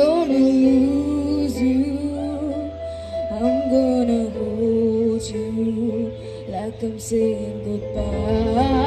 gonna lose you. I'm gonna hold you like I'm saying goodbye.